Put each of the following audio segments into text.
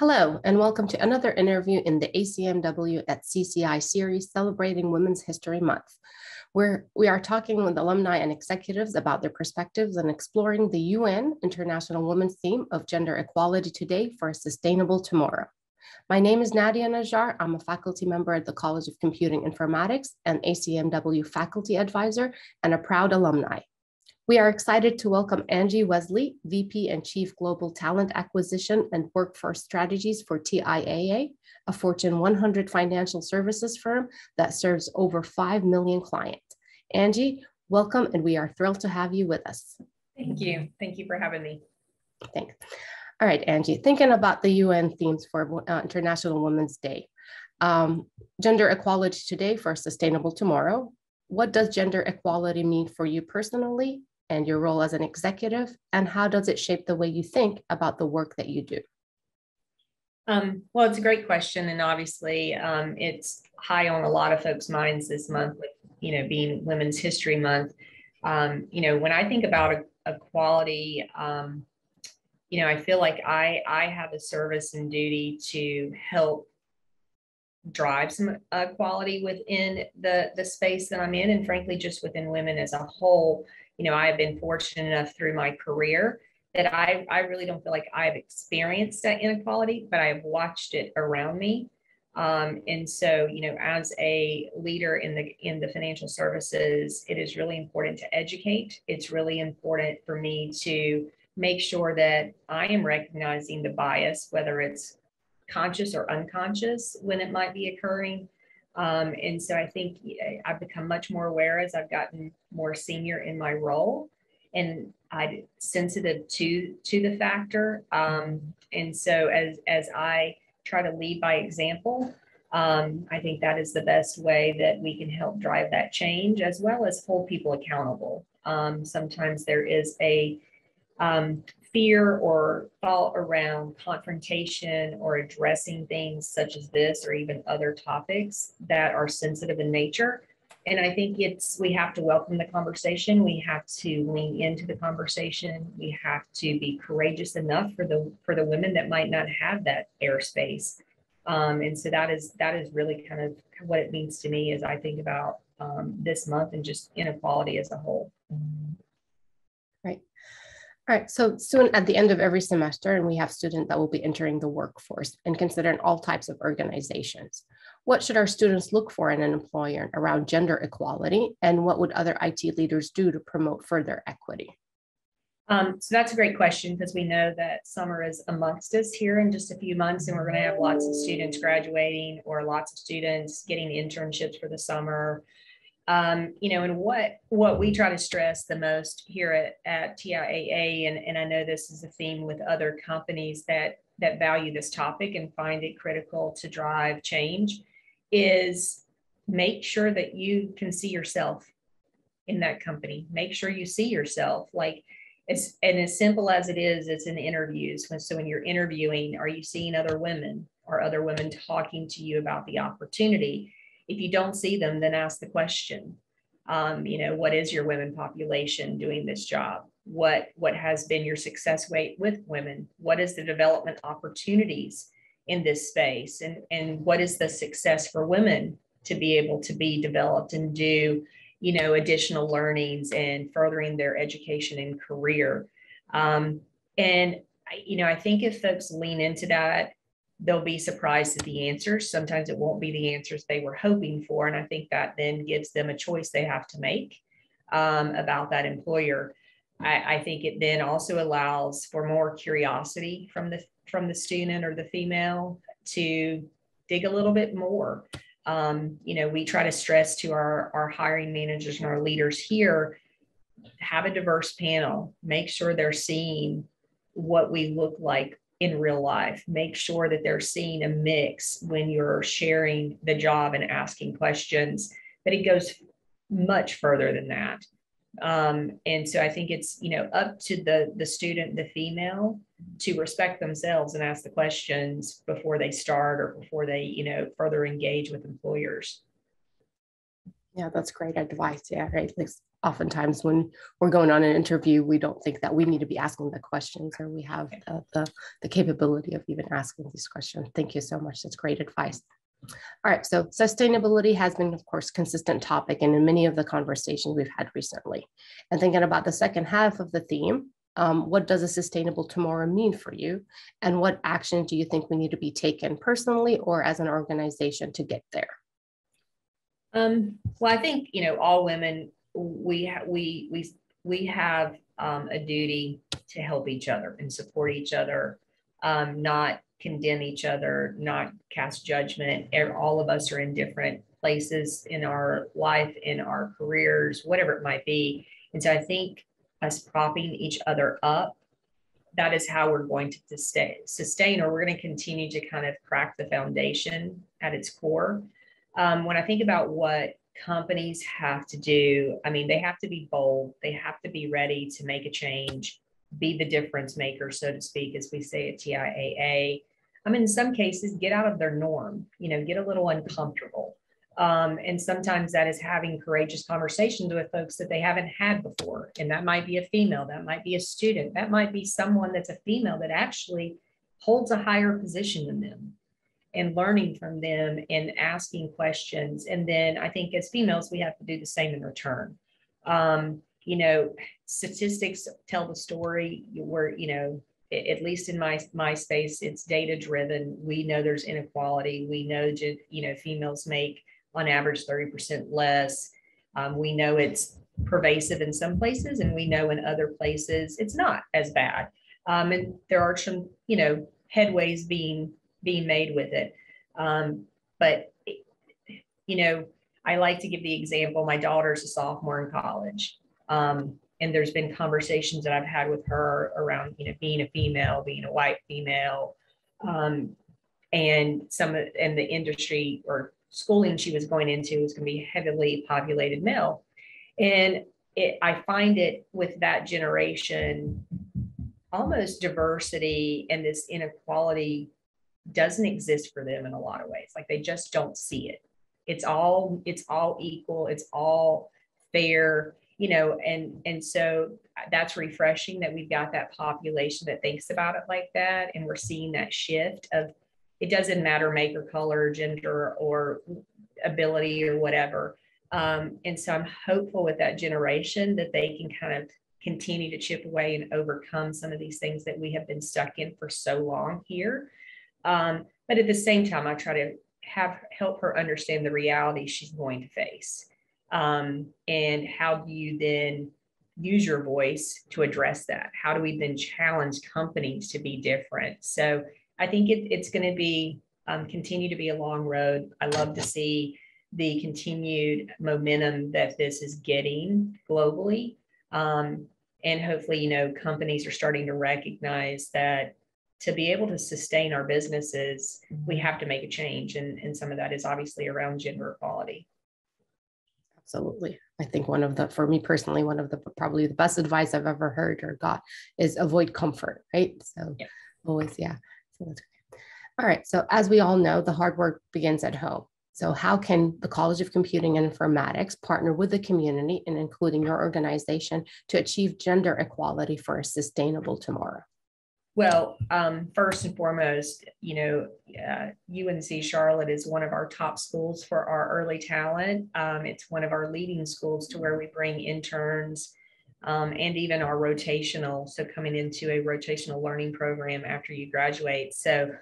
Hello, and welcome to another interview in the ACMW at CCI series celebrating Women's History Month, where we are talking with alumni and executives about their perspectives and exploring the UN International Women's theme of gender equality today for a sustainable tomorrow. My name is Nadia Najjar. I'm a faculty member at the College of Computing Informatics and ACMW faculty advisor and a proud alumni. We are excited to welcome Angie Wesley, VP and Chief Global Talent Acquisition and Workforce Strategies for TIAA, a Fortune 100 financial services firm that serves over 5 million clients. Angie, welcome, and we are thrilled to have you with us. Thank you. Thank you for having me. Thanks. All right, Angie, thinking about the UN themes for uh, International Women's Day. Um, gender equality today for a sustainable tomorrow. What does gender equality mean for you personally and your role as an executive? And how does it shape the way you think about the work that you do? Um, well, it's a great question. And obviously, um, it's high on a lot of folks' minds this month with, you know, being Women's History Month. Um, you know, when I think about equality, um, you know, I feel like I, I have a service and duty to help drive some equality within the, the space that I'm in, and frankly, just within women as a whole you know, I've been fortunate enough through my career that I, I really don't feel like I've experienced that inequality, but I've watched it around me. Um, and so, you know, as a leader in the in the financial services, it is really important to educate. It's really important for me to make sure that I am recognizing the bias, whether it's conscious or unconscious, when it might be occurring, um, and so I think I've become much more aware as I've gotten more senior in my role and I'm sensitive to to the factor. Um, and so as as I try to lead by example, um, I think that is the best way that we can help drive that change as well as hold people accountable. Um, sometimes there is a um, fear or thought around confrontation or addressing things such as this or even other topics that are sensitive in nature. And I think it's we have to welcome the conversation. We have to lean into the conversation. We have to be courageous enough for the for the women that might not have that airspace. Um, and so that is that is really kind of what it means to me as I think about um, this month and just inequality as a whole. Right. All right, so soon at the end of every semester, and we have students that will be entering the workforce and considering all types of organizations. What should our students look for in an employer around gender equality, and what would other IT leaders do to promote further equity? Um, so that's a great question because we know that summer is amongst us here in just a few months, and we're going to have lots of students graduating or lots of students getting internships for the summer um, you know, and what what we try to stress the most here at, at TIAA, and, and I know this is a theme with other companies that that value this topic and find it critical to drive change, is make sure that you can see yourself in that company. Make sure you see yourself like as and as simple as it is, it's in interviews. So when you're interviewing, are you seeing other women? Are other women talking to you about the opportunity? If you don't see them, then ask the question. Um, you know, what is your women population doing this job? What what has been your success rate with women? What is the development opportunities in this space? And, and what is the success for women to be able to be developed and do, you know, additional learnings and furthering their education and career? Um, and you know, I think if folks lean into that they'll be surprised at the answers. Sometimes it won't be the answers they were hoping for. And I think that then gives them a choice they have to make um, about that employer. I, I, think it then also allows for more curiosity from the from the student or the female to dig a little bit more. Um, you know, we try to stress to our, our hiring managers and our leaders here, have a diverse panel, make sure they're seeing what we look like in real life. Make sure that they're seeing a mix when you're sharing the job and asking questions, but it goes much further than that. Um, and so I think it's, you know, up to the, the student, the female to respect themselves and ask the questions before they start or before they, you know, further engage with employers. Yeah, that's great advice. Yeah, right. Like oftentimes when we're going on an interview, we don't think that we need to be asking the questions or we have the, the, the capability of even asking these questions. Thank you so much. That's great advice. All right, so sustainability has been, of course, consistent topic and in many of the conversations we've had recently. And thinking about the second half of the theme, um, what does a sustainable tomorrow mean for you? And what action do you think we need to be taken personally or as an organization to get there? Um, well, I think, you know, all women, we, we, we, we have um, a duty to help each other and support each other, um, not condemn each other, not cast judgment. All of us are in different places in our life, in our careers, whatever it might be. And so I think us propping each other up, that is how we're going to sustain, sustain or we're going to continue to kind of crack the foundation at its core. Um, when I think about what companies have to do, I mean, they have to be bold, they have to be ready to make a change, be the difference maker, so to speak, as we say at TIAA. I mean, in some cases, get out of their norm, you know, get a little uncomfortable. Um, and sometimes that is having courageous conversations with folks that they haven't had before. And that might be a female, that might be a student, that might be someone that's a female that actually holds a higher position than them and learning from them and asking questions. And then I think as females, we have to do the same in return. Um, you know, statistics tell the story where, you know, at least in my my space, it's data driven. We know there's inequality. We know, you know, females make on average 30% less. Um, we know it's pervasive in some places, and we know in other places it's not as bad. Um, and there are some, you know, headways being being made with it. Um, but you know, I like to give the example. My daughter's a sophomore in college, um, and there's been conversations that I've had with her around, you know, being a female, being a white female, um, and some and the industry or schooling she was going into was going to be heavily populated male. And it, I find it with that generation, almost diversity and this inequality doesn't exist for them in a lot of ways. Like they just don't see it. It's all, it's all equal. It's all fair, you know, and, and so that's refreshing that we've got that population that thinks about it like that. And we're seeing that shift of it doesn't matter maker color gender or ability or whatever um, and so i'm hopeful with that generation that they can kind of continue to chip away and overcome some of these things that we have been stuck in for so long here um, but at the same time i try to have help her understand the reality she's going to face um, and how do you then use your voice to address that how do we then challenge companies to be different so I think it, it's going to be um, continue to be a long road. I love to see the continued momentum that this is getting globally. Um, and hopefully, you know, companies are starting to recognize that to be able to sustain our businesses, we mm-hmm. have to make a change. And, and some of that is obviously around gender equality. Absolutely. I think one of the, for me personally, one of the probably the best advice I've ever heard or got is avoid comfort, right? So yeah. always, yeah. So. All right. So as we all know, the hard work begins at home. So how can the College of Computing and Informatics partner with the community and including your organization to achieve gender equality for a sustainable tomorrow? Well, um, first and foremost, you know, uh, UNC Charlotte is one of our top schools for our early talent. Um, it's one of our leading schools to where we bring interns um, and even our rotational. So coming into a rotational learning program after you graduate. So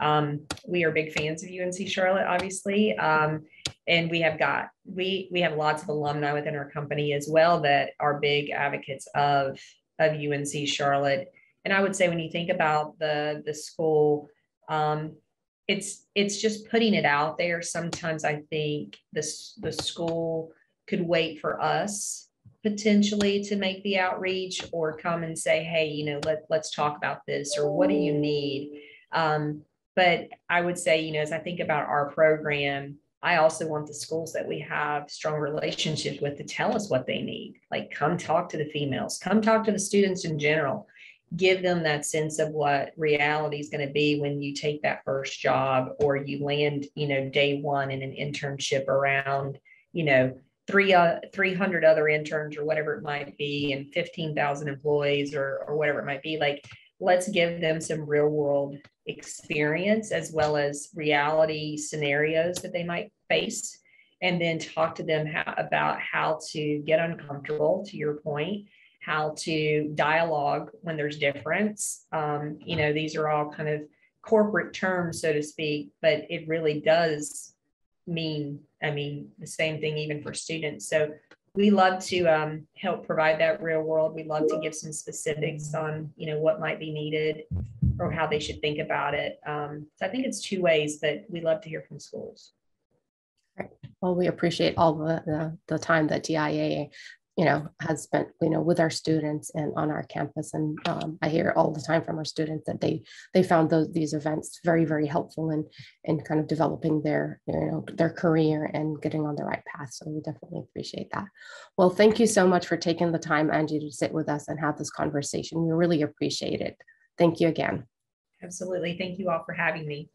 um, we are big fans of UNC Charlotte, obviously. Um, and we have got we we have lots of alumni within our company as well that are big advocates of of UNC Charlotte. And I would say when you think about the the school, um, it's it's just putting it out there. Sometimes I think this the school could wait for us potentially to make the outreach or come and say, hey, you know, let, let's talk about this or what do you need? Um, but I would say, you know, as I think about our program, I also want the schools that we have strong relationships with to tell us what they need. Like, come talk to the females, come talk to the students in general, give them that sense of what reality is going to be when you take that first job or you land, you know, day one in an internship around, you know, three uh 300 other interns or whatever it might be and 15,000 employees or or whatever it might be like let's give them some real world experience as well as reality scenarios that they might face. And then talk to them how, about how to get uncomfortable to your point how to dialogue when there's difference. Um, you know these are all kind of corporate terms so to speak but it really does mean i mean the same thing even for students. So we love to um, help provide that real world. We love to give some specifics on you know what might be needed or how they should think about it. Um, so i think it's two ways that we love to hear from schools. Well, we appreciate all the, the, the time that TIAA, you know, has spent, you know, with our students and on our campus. And um, I hear all the time from our students that they they found those these events very, very helpful in in kind of developing their, you know, their career and getting on the right path. So we definitely appreciate that. Well, thank you so much for taking the time, Angie, to sit with us and have this conversation. We really appreciate it. Thank you again. Absolutely. Thank you all for having me.